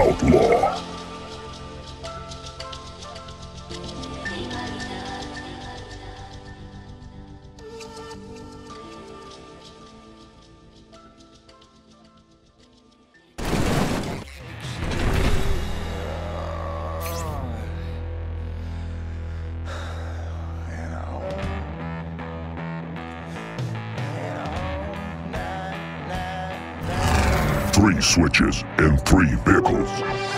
outlaw. Three switches and three vehicles.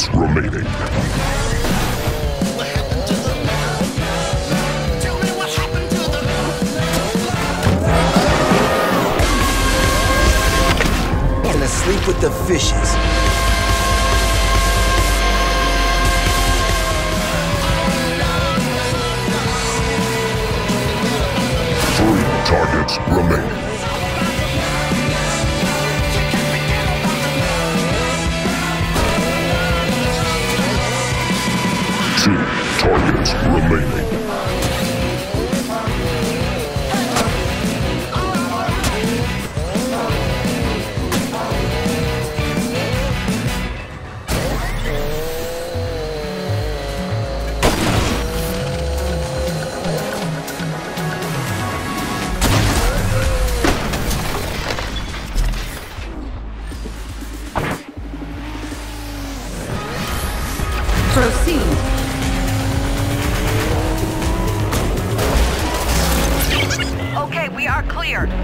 Targets remaining. Gonna sleep with the fishes. Three targets remaining. Remaining. Proceed. Okay, we are cleared. No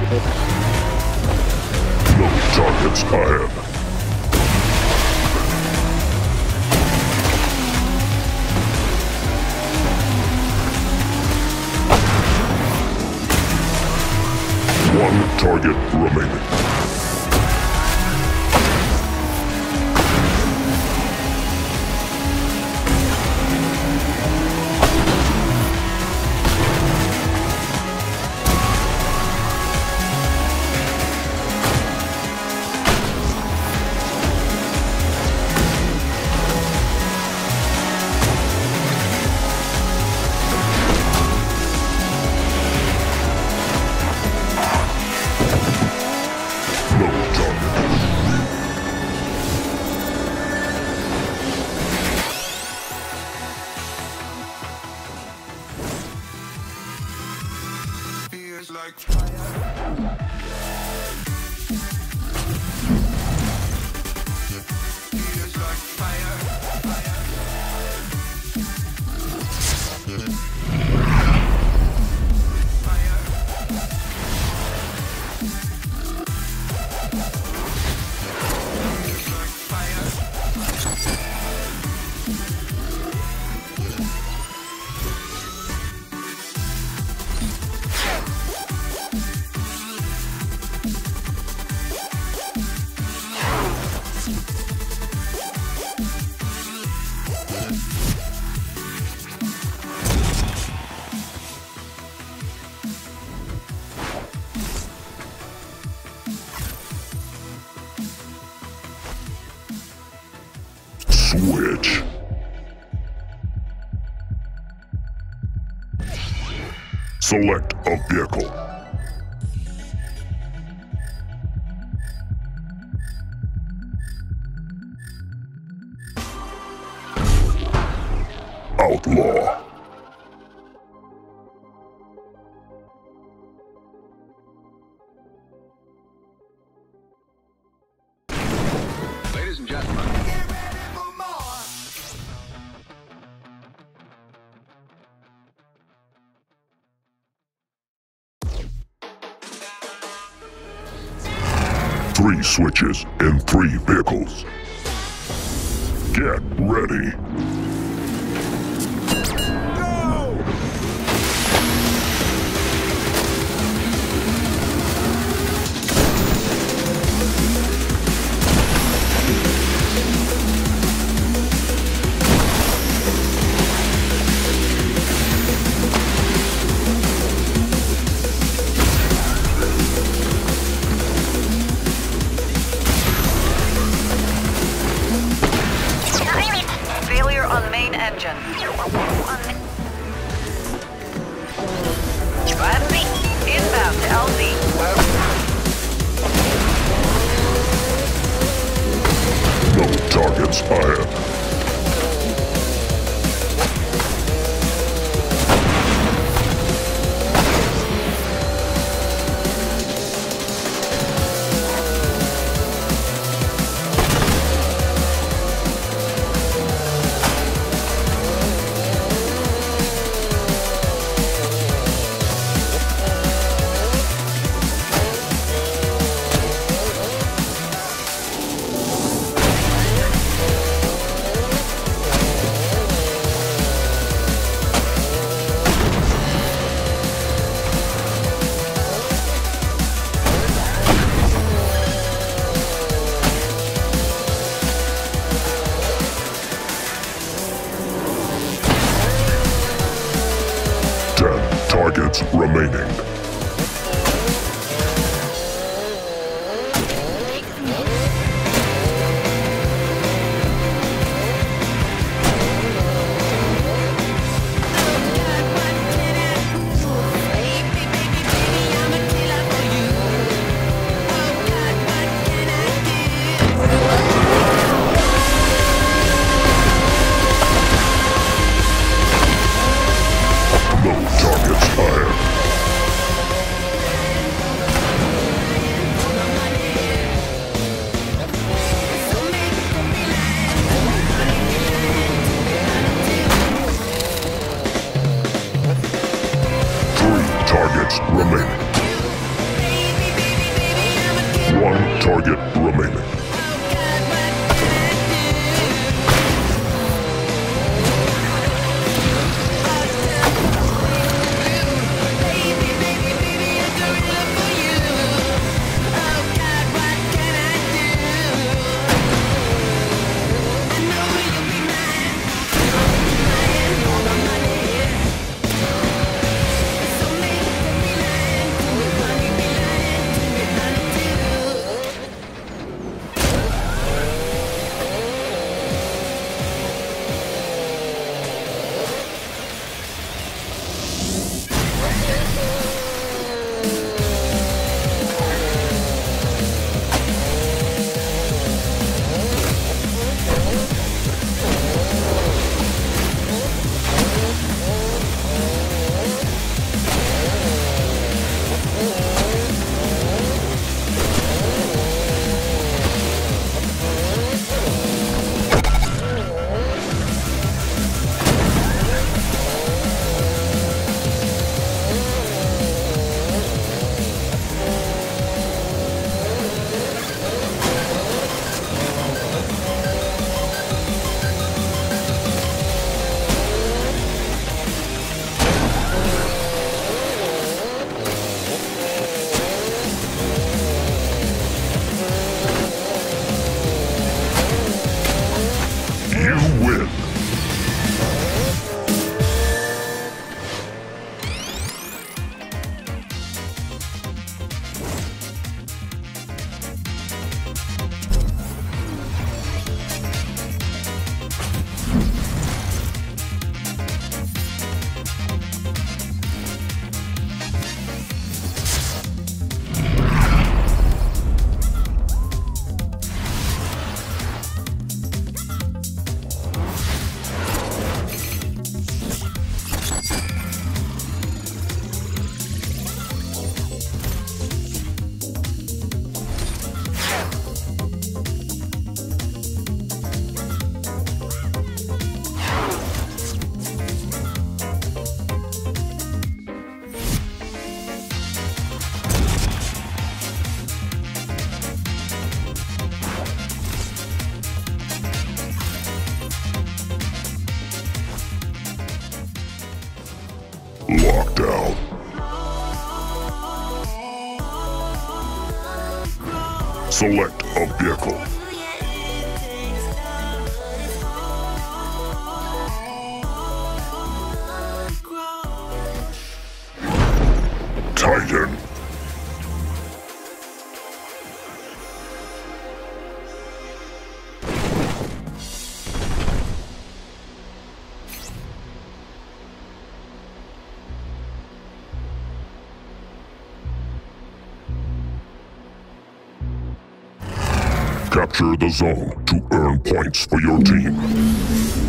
targets ahead. One target remaining. Like fire. Feels like fire. Select a vehicle. Outlaw. Switches in three vehicles. Get ready. No targets remaining. One target remaining. Select a vehicle. Capture the zone to earn points for your team.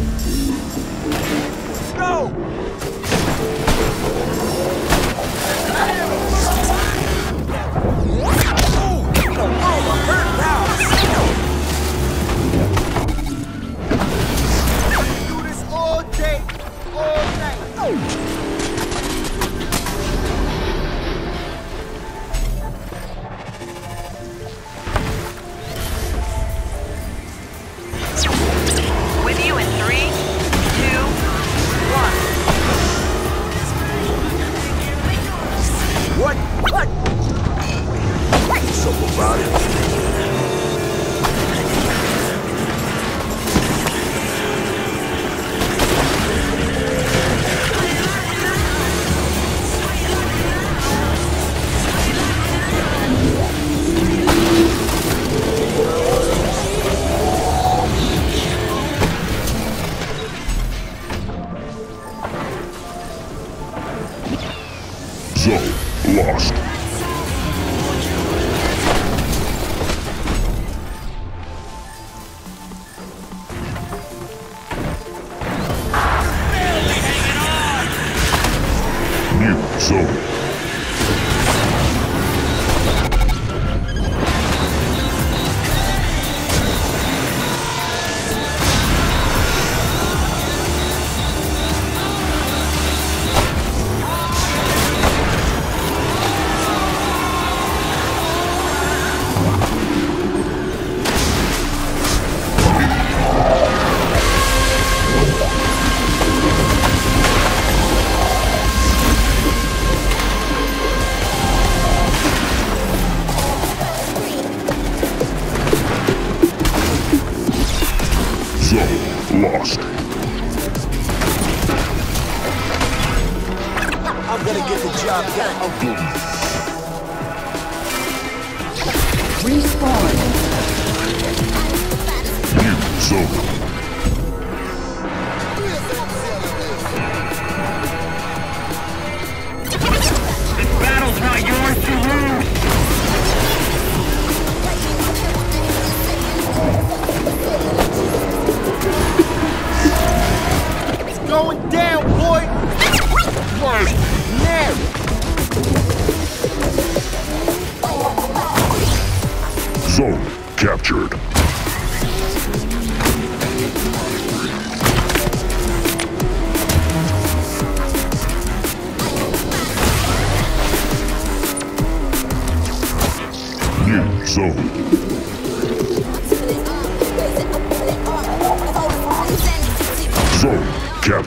Lost. over.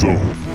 zone.